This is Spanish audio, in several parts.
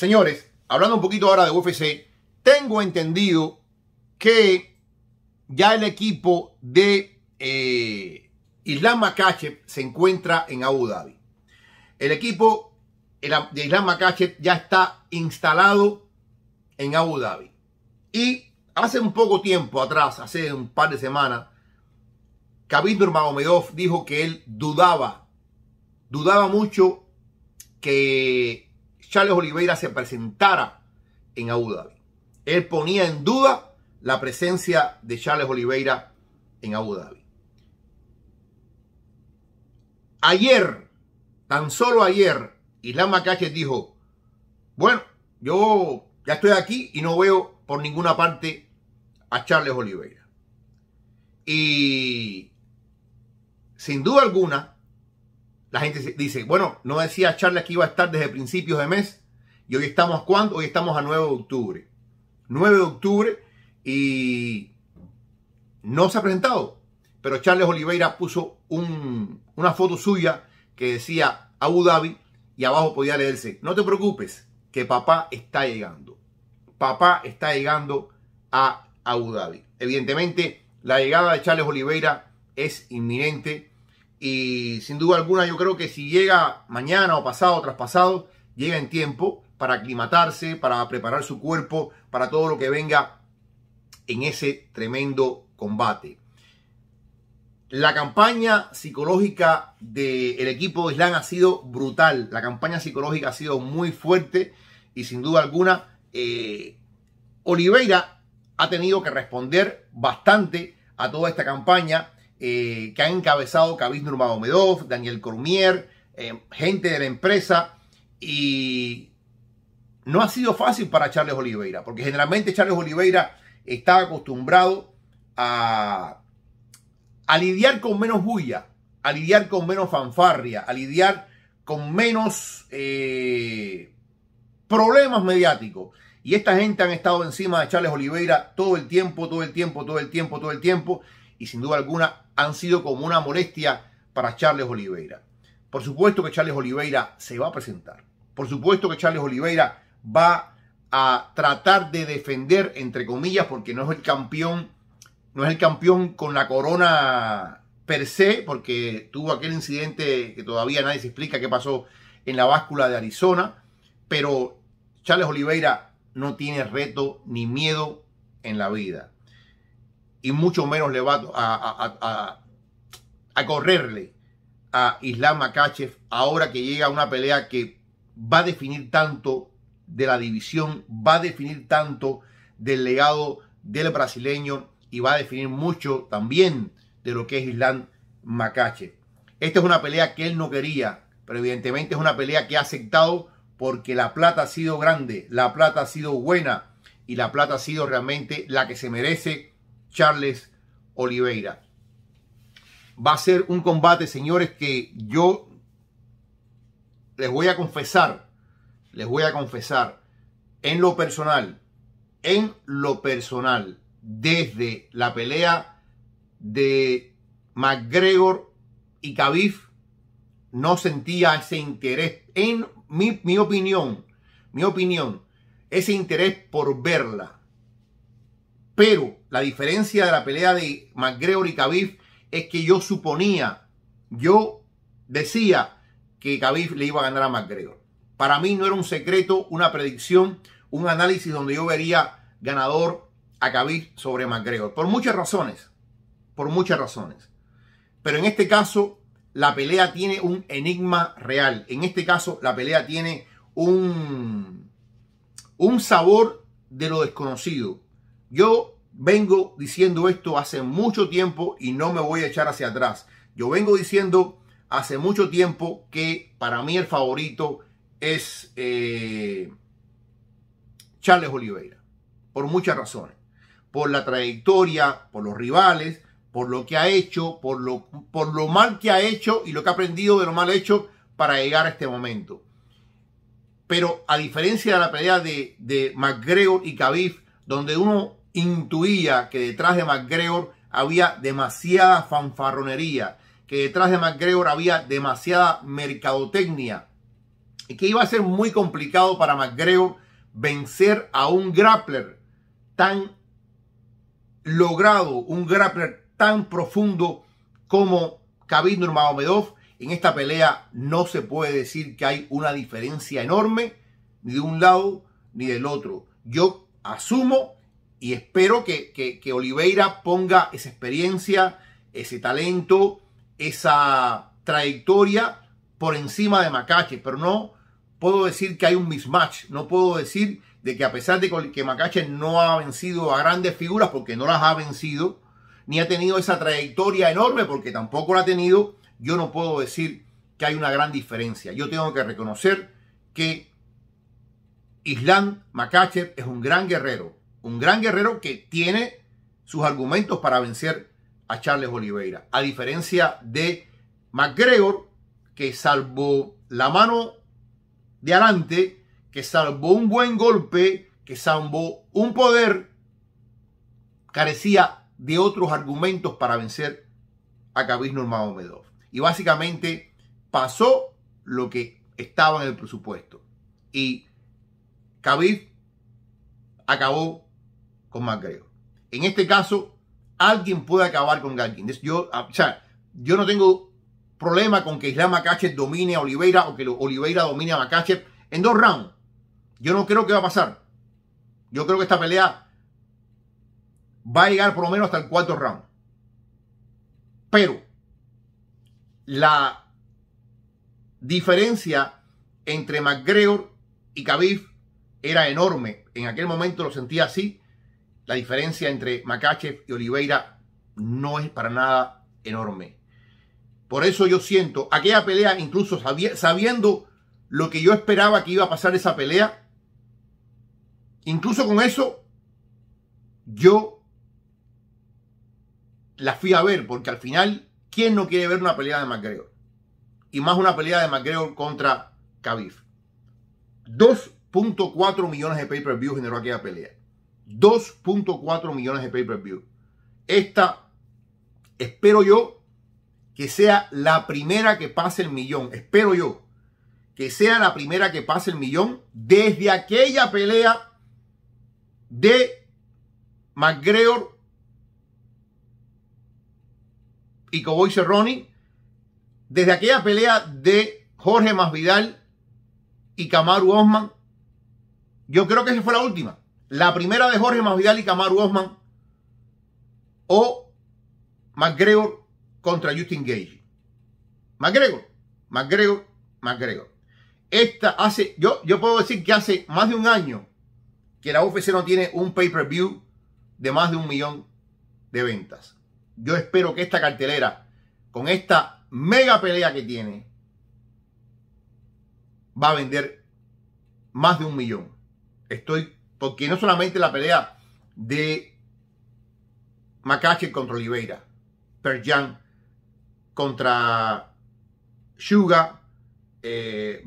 Señores, hablando un poquito ahora de UFC, tengo entendido que ya el equipo de eh, Islam Makachev se encuentra en Abu Dhabi. El equipo de Islam Makachev ya está instalado en Abu Dhabi. Y hace un poco tiempo atrás, hace un par de semanas, Khabib Nurmagomedov dijo que él dudaba, dudaba mucho que Charles Oliveira se presentara en Abu Dhabi. Él ponía en duda la presencia de Charles Oliveira en Abu Dhabi. Ayer, tan solo ayer, Islam Makachev dijo, bueno, yo ya estoy aquí y no veo por ninguna parte a Charles Oliveira. Y sin duda alguna, la gente dice, bueno, no decía Charles que iba a estar desde principios de mes. Y hoy estamos cuándo? Hoy estamos a 9 de octubre. 9 de octubre y no se ha presentado. Pero Charles Oliveira puso una foto suya que decía Abu Dhabi y abajo podía leerse, no te preocupes, que papá está llegando. Papá está llegando a Abu Dhabi. Evidentemente, la llegada de Charles Oliveira es inminente y sin duda alguna yo creo que si llega mañana o pasado o traspasado, llega en tiempo para aclimatarse, para preparar su cuerpo para todo lo que venga en ese tremendo combate. La campaña psicológica del equipo de Islam ha sido brutal. La campaña psicológica ha sido muy fuerte y sin duda alguna eh, Oliveira ha tenido que responder bastante a toda esta campaña eh, que ha encabezado Khabib Nurmagomedov, Daniel Cormier, eh, gente de la empresa y no ha sido fácil para Charles Oliveira, porque generalmente Charles Oliveira está acostumbrado a, a lidiar con menos bulla, a lidiar con menos fanfarria, a lidiar con menos eh, problemas mediáticos. Y esta gente han estado encima de Charles Oliveira todo el tiempo, todo el tiempo, todo el tiempo, todo el tiempo. Y sin duda alguna han sido como una molestia para Charles Oliveira. Por supuesto que Charles Oliveira se va a presentar. Por supuesto que Charles Oliveira va a tratar de defender, entre comillas, porque no es el campeón, no es el campeón con la corona per se, porque tuvo aquel incidente que todavía nadie se explica qué pasó en la báscula de Arizona, pero Charles Oliveira no tiene reto ni miedo en la vida y mucho menos le va a, a, correrle a Islam Makachev ahora que llega una pelea que va a definir tanto de la división, va a definir tanto del legado del brasileño y va a definir mucho también de lo que es Islam Makachev. Esta es una pelea que él no quería, pero evidentemente es una pelea que ha aceptado porque la plata ha sido grande, la plata ha sido buena y la plata ha sido realmente la que se merece Charles Oliveira. Va a ser un combate, señores, que yo les voy a confesar, les voy a confesar, en lo personal, en lo personal, desde la pelea de McGregor y Khabib, no sentía ese interés, en mi, mi opinión, mi opinión, ese interés por verla pero la diferencia de la pelea de McGregor y Khabib es que yo suponía, yo decía que Khabib le iba a ganar a McGregor. Para mí no era un secreto, una predicción, un análisis donde yo vería ganador a Khabib sobre McGregor. Por muchas razones, por muchas razones. Pero en este caso, la pelea tiene un enigma real. En este caso, la pelea tiene un, un sabor de lo desconocido. Yo vengo diciendo esto hace mucho tiempo y no me voy a echar hacia atrás. Yo vengo diciendo hace mucho tiempo que para mí el favorito es eh, Charles Oliveira, por muchas razones. Por la trayectoria, por los rivales, por lo que ha hecho, por lo, por lo mal que ha hecho y lo que ha aprendido de lo mal hecho para llegar a este momento. Pero a diferencia de la pelea de, de McGregor y Khabib, donde uno intuía que detrás de McGregor había demasiada fanfarronería, que detrás de McGregor había demasiada mercadotecnia. que iba a ser muy complicado para McGregor vencer a un grappler tan logrado, un grappler tan profundo como Khabib Nurmagomedov. En esta pelea no se puede decir que hay una diferencia enorme ni de un lado ni del otro. Yo asumo y espero que, que, Oliveira ponga esa experiencia, ese talento, esa trayectoria por encima de Macache, pero no puedo decir que hay un mismatch, no puedo decir de que a pesar de que Macache no ha vencido a grandes figuras, porque no las ha vencido, ni ha tenido esa trayectoria enorme, porque tampoco la ha tenido, yo no puedo decir que hay una gran diferencia. Yo tengo que reconocer que Islam Makachev es un gran guerrero, un gran guerrero que tiene sus argumentos para vencer a Charles Oliveira. A diferencia de McGregor, que salvo la mano de adelante, que salvo un buen golpe, que salvo un poder, carecía de otros argumentos para vencer a Khabib Nurmagomedov. Y básicamente pasó lo que estaba en el presupuesto. Y Khabib acabó con McGregor. En este caso, alguien puede acabar con Galkin. Yo, ah, o sea, yo no tengo problema con que Islam Makachev domine a Oliveira o que Oliveira domine a Makachev en dos rounds. Yo no creo que va a pasar. Yo creo que esta pelea va a llegar por lo menos hasta el cuarto round. Pero la diferencia entre McGregor y Khabib era enorme. En aquel momento lo sentía así la diferencia entre Makachev y Oliveira no es para nada enorme. Por eso yo siento, aquella pelea, incluso sabiendo lo que yo esperaba que iba a pasar esa pelea, incluso con eso, yo la fui a ver, porque al final, ¿quién no quiere ver una pelea de McGregor? Y más una pelea de McGregor contra Khabib. 2.4 millones de pay-per-view generó aquella pelea. 2.4 millones de pay-per-view. Esta, espero yo, que sea la primera que pase el millón. Espero yo que sea la primera que pase el millón desde aquella pelea de McGregor y Cowboy Cerrone, desde aquella pelea de Jorge Masvidal y Kamaru Osman. Yo creo que esa fue la última. La primera de Jorge Masvidal y Kamaru Osman o McGregor contra Justin Gage. McGregor, McGregor, McGregor. Esta hace, yo, yo puedo decir que hace más de un año que la UFC no tiene un pay-per-view de más de un millón de ventas. Yo espero que esta cartelera, con esta mega pelea que tiene, va a vender más de un millón. Estoy porque no solamente la pelea de Makache contra Oliveira, Perjan contra Suga, eh,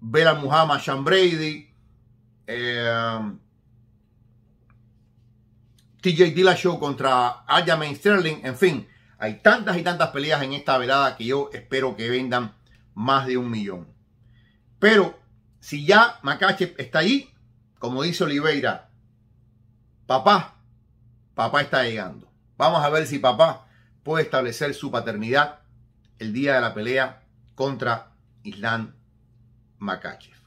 Bela Muhammad, Sean Brady, eh, TJ Dillashaw contra Aljamain Sterling, en fin, hay tantas y tantas peleas en esta velada que yo espero que vendan más de un millón. Pero si ya Makachev está ahí, como dice Oliveira, papá, papá está llegando. Vamos a ver si papá puede establecer su paternidad el día de la pelea contra Islam Makachev.